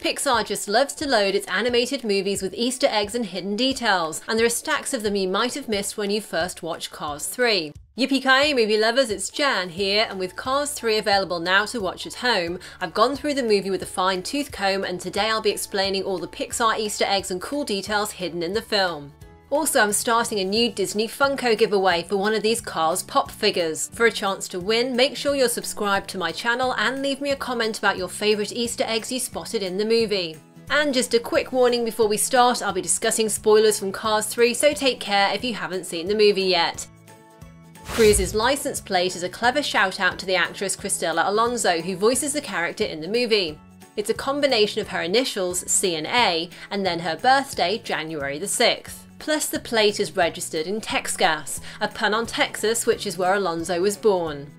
Pixar just loves to load its animated movies with Easter eggs and hidden details, and there are stacks of them you might have missed when you first watched Cars 3. Yippee movie lovers, it's Jan here, and with Cars 3 available now to watch at home, I've gone through the movie with a fine tooth comb and today I'll be explaining all the Pixar Easter eggs and cool details hidden in the film. Also, I'm starting a new Disney Funko giveaway for one of these Cars pop figures. For a chance to win, make sure you're subscribed to my channel and leave me a comment about your favourite Easter eggs you spotted in the movie. And just a quick warning before we start, I'll be discussing spoilers from Cars 3, so take care if you haven't seen the movie yet. Cruz's license plate is a clever shout out to the actress Cristela Alonzo, who voices the character in the movie. It's a combination of her initials, C and A, and then her birthday, January the 6th. Plus, the plate is registered in Texgas, a pun on Texas, which is where Alonzo was born.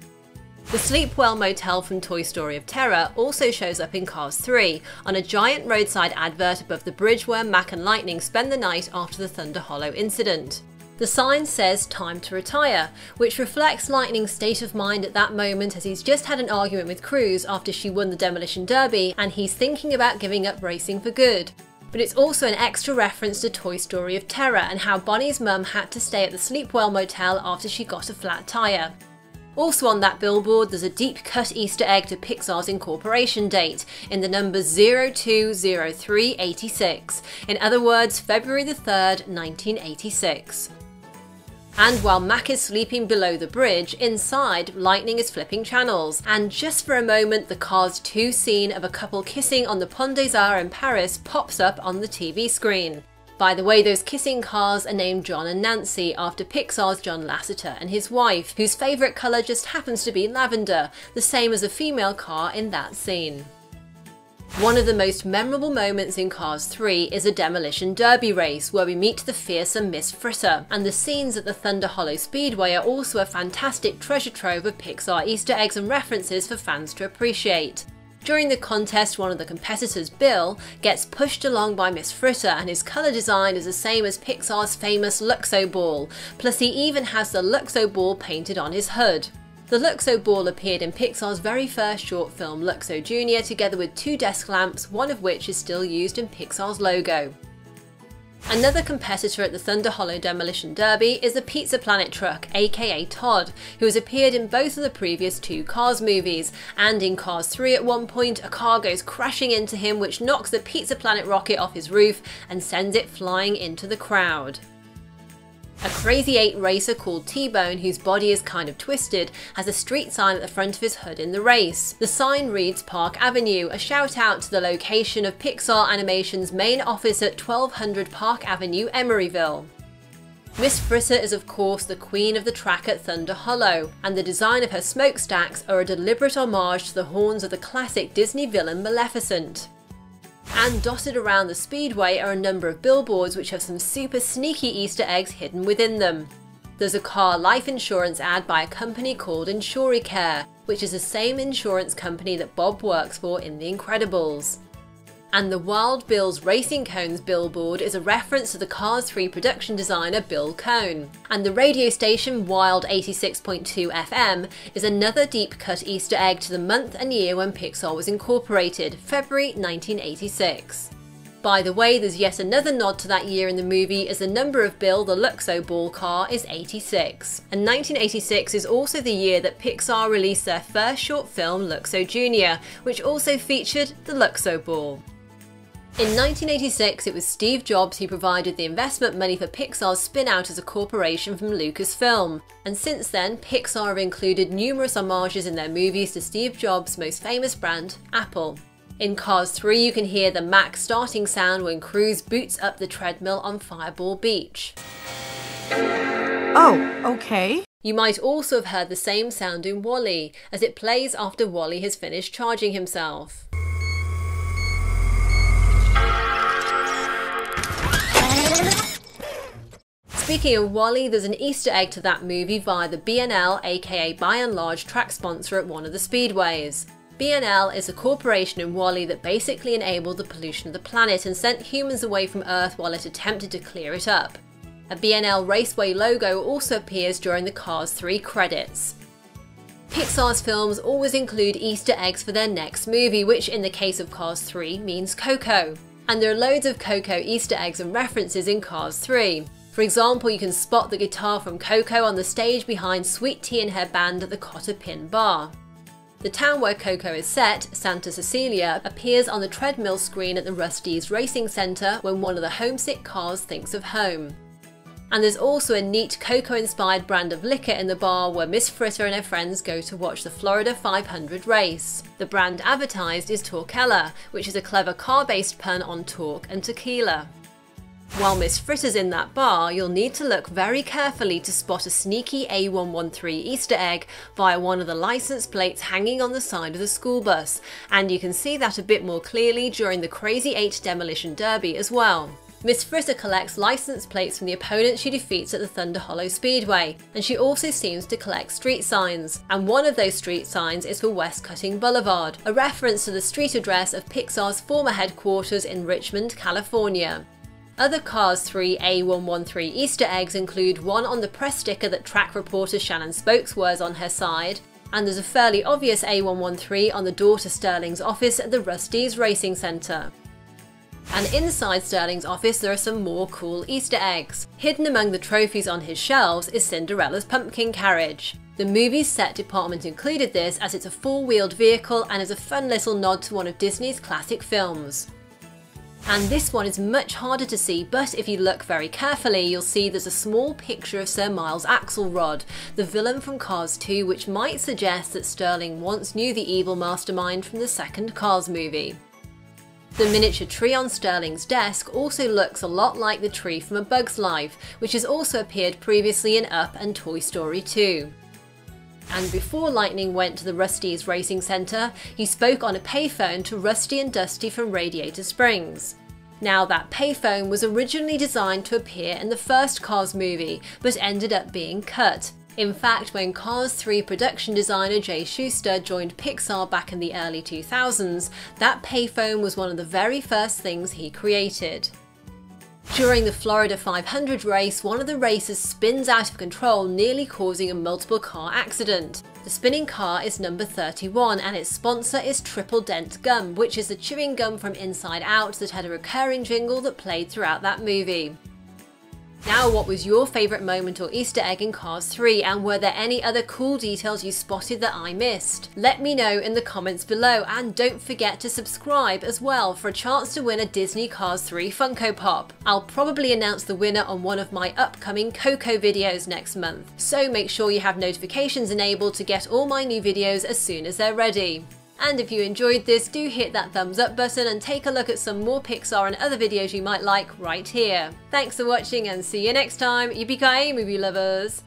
The Sleepwell Motel from Toy Story of Terror also shows up in Cars 3, on a giant roadside advert above the bridge where Mack and Lightning spend the night after the Thunder Hollow incident. The sign says time to retire, which reflects Lightning's state of mind at that moment as he's just had an argument with Cruz after she won the Demolition Derby and he's thinking about giving up racing for good but it's also an extra reference to Toy Story of Terror and how Bonnie's mum had to stay at the Sleepwell Motel after she got a flat tyre. Also on that billboard, there's a deep cut Easter egg to Pixar's incorporation date in the number 020386, in other words, February the 3rd, 1986. And while Mack is sleeping below the bridge, inside, Lightning is flipping channels. And just for a moment, the Cars 2 scene of a couple kissing on the Pont des Arts in Paris pops up on the TV screen. By the way, those kissing cars are named John and Nancy after Pixar's John Lasseter and his wife, whose favourite colour just happens to be lavender, the same as a female car in that scene. One of the most memorable moments in Cars 3 is a demolition derby race where we meet the fearsome Miss Fritter, and the scenes at the Thunder Hollow Speedway are also a fantastic treasure trove of Pixar Easter eggs and references for fans to appreciate. During the contest, one of the competitors, Bill, gets pushed along by Miss Fritter and his colour design is the same as Pixar's famous Luxo ball, plus he even has the Luxo ball painted on his hood. The Luxo ball appeared in Pixar's very first short film Luxo Jr. together with two desk lamps, one of which is still used in Pixar's logo. Another competitor at the Thunder Hollow Demolition Derby is the Pizza Planet truck, aka Todd, who has appeared in both of the previous two Cars movies, and in Cars 3 at one point a car goes crashing into him which knocks the Pizza Planet rocket off his roof and sends it flying into the crowd. A Crazy 8 racer called T-Bone, whose body is kind of twisted, has a street sign at the front of his hood in the race. The sign reads Park Avenue, a shout out to the location of Pixar Animation's main office at 1200 Park Avenue, Emeryville. Miss Fritter is of course the queen of the track at Thunder Hollow, and the design of her smokestacks are a deliberate homage to the horns of the classic Disney villain Maleficent. And dotted around the speedway are a number of billboards which have some super sneaky Easter eggs hidden within them. There's a car life insurance ad by a company called Insuricare, which is the same insurance company that Bob works for in The Incredibles. And the Wild Bill's Racing Cones billboard is a reference to the Cars 3 production designer Bill Cone. And the radio station Wild 86.2 FM is another deep cut Easter egg to the month and year when Pixar was incorporated, February 1986. By the way, there's yet another nod to that year in the movie as the number of Bill the Luxo ball car is 86. And 1986 is also the year that Pixar released their first short film Luxo Jr., which also featured the Luxo ball. In 1986, it was Steve Jobs who provided the investment money for Pixar's spin out as a corporation from Lucasfilm. And since then, Pixar have included numerous homages in their movies to Steve Jobs' most famous brand, Apple. In Cars 3, you can hear the Mac starting sound when Cruz boots up the treadmill on Fireball Beach. Oh, okay. You might also have heard the same sound in WALL-E, as it plays after WALL-E has finished charging himself. Speaking of WALL-E, there's an Easter egg to that movie via the B&L aka Buy and Large track sponsor at one of the speedways. B&L is a corporation in WALL-E that basically enabled the pollution of the planet and sent humans away from Earth while it attempted to clear it up. A B&L Raceway logo also appears during the Cars 3 credits. Pixar's films always include Easter eggs for their next movie, which in the case of Cars 3 means Coco. And there are loads of Coco Easter eggs and references in Cars 3. For example, you can spot the guitar from Coco on the stage behind Sweet Tea and her band at the Cotter Pin Bar. The town where Coco is set, Santa Cecilia, appears on the treadmill screen at the Rust-eze Racing Centre when one of the homesick cars thinks of home. And there's also a neat Coco inspired brand of liquor in the bar where Miss Fritter and her friends go to watch the Florida 500 race. The brand advertised is Torquella, which is a clever car based pun on torque and tequila. While Miss Fritter's in that bar, you'll need to look very carefully to spot a sneaky A113 Easter egg via one of the license plates hanging on the side of the school bus, and you can see that a bit more clearly during the Crazy 8 Demolition Derby as well. Miss Fritter collects license plates from the opponents she defeats at the Thunder Hollow Speedway, and she also seems to collect street signs. And one of those street signs is for West Cutting Boulevard, a reference to the street address of Pixar's former headquarters in Richmond, California. Other Cars 3 A113 Easter eggs include one on the press sticker that track reporter Shannon Spokes wears on her side, and there's a fairly obvious A113 on the door to Sterling's office at the Rust-eze Racing Centre. And inside Sterling's office there are some more cool Easter eggs. Hidden among the trophies on his shelves is Cinderella's pumpkin carriage. The movie's set department included this as it's a four-wheeled vehicle and is a fun little nod to one of Disney's classic films. And this one is much harder to see, but if you look very carefully, you'll see there's a small picture of Sir Miles Axlerod, the villain from Cars 2, which might suggest that Sterling once knew the evil mastermind from the second Cars movie. The miniature tree on Sterling's desk also looks a lot like the tree from A Bug's Life, which has also appeared previously in Up and Toy Story 2. And before Lightning went to the Rust-eze Racing Centre, he spoke on a payphone to Rusty and Dusty from Radiator Springs. Now, that payphone was originally designed to appear in the first Cars movie, but ended up being cut. In fact, when Cars 3 production designer Jay Shuster joined Pixar back in the early 2000s, that payphone was one of the very first things he created. During the Florida 500 race, one of the racers spins out of control, nearly causing a multiple car accident. The spinning car is number 31 and its sponsor is Triple Dent Gum, which is the chewing gum from Inside Out that had a recurring jingle that played throughout that movie. Now, what was your favourite moment or Easter egg in Cars 3 and were there any other cool details you spotted that I missed? Let me know in the comments below and don't forget to subscribe as well for a chance to win a Disney Cars 3 Funko Pop. I'll probably announce the winner on one of my upcoming Coco videos next month, so make sure you have notifications enabled to get all my new videos as soon as they're ready. And if you enjoyed this, do hit that thumbs up button and take a look at some more Pixar and other videos you might like right here. Thanks for watching and see you next time, yippee ki movie lovers!